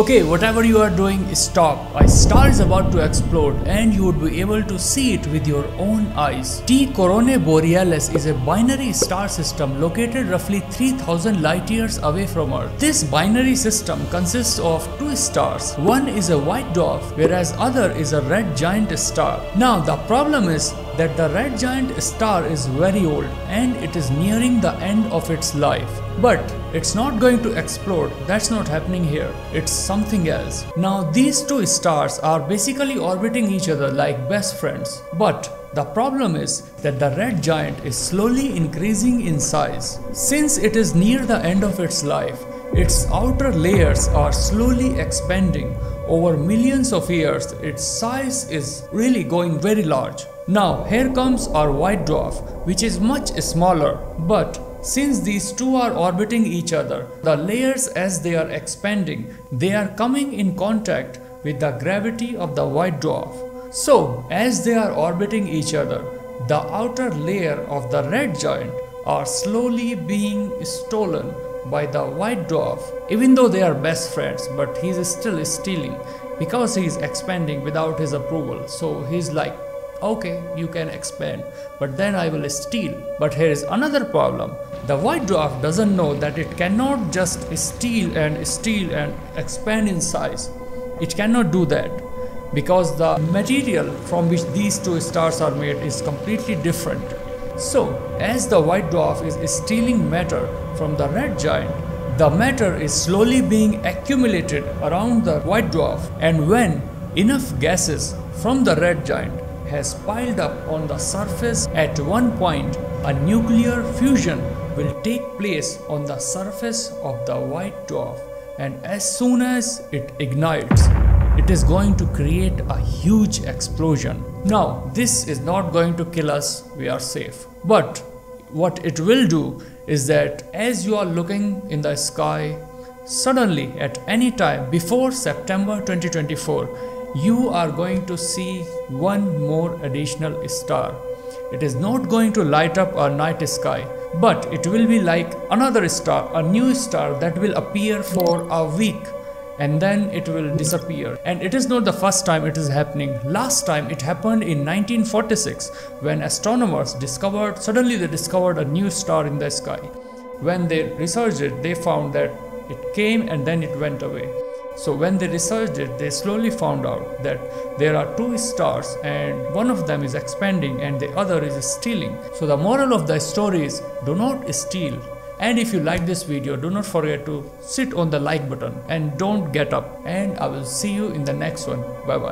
Okay, whatever you are doing, stop. A star is about to explode and you would be able to see it with your own eyes. T Coronae Borealis is a binary star system located roughly 3000 light years away from Earth. This binary system consists of two stars. One is a white dwarf whereas other is a red giant star. Now the problem is that the red giant star is very old and it is nearing the end of its life. But it's not going to explode, that's not happening here, it's something else. Now these two stars are basically orbiting each other like best friends. But the problem is that the red giant is slowly increasing in size. Since it is near the end of its life, its outer layers are slowly expanding. Over millions of years, its size is really going very large. Now, here comes our white dwarf, which is much smaller, but since these two are orbiting each other, the layers as they are expanding, they are coming in contact with the gravity of the white dwarf. So, as they are orbiting each other, the outer layer of the red giant are slowly being stolen by the white dwarf. Even though they are best friends but he is still stealing because he is expanding without his approval. So he's like okay you can expand. But then i will steal. But here is another problem. The white dwarf doesn't know that it cannot just steal and steal and expand in size. It cannot do that. Because the material from which these two stars are made is completely different. So as the white dwarf is stealing matter from the red giant the matter is slowly being accumulated around the white dwarf. And when enough gases from the red giant has piled up on the surface at one point a nuclear fusion will take place on the surface of the white dwarf and as soon as it ignites it is going to create a huge explosion. Now, this is not going to kill us, we are safe. But what it will do is that as you are looking in the sky, suddenly at any time before September 2024, you are going to see one more additional star. It is not going to light up our night sky, but it will be like another star, a new star that will appear for a week and then it will disappear. And it is not the first time it is happening. Last time it happened in 1946 when astronomers discovered, suddenly they discovered a new star in the sky. When they researched it, they found that it came and then it went away. So when they researched it, they slowly found out that there are two stars and one of them is expanding and the other is stealing. So the moral of the story is do not steal. And if you like this video, do not forget to sit on the like button and don't get up. And I will see you in the next one. Bye bye.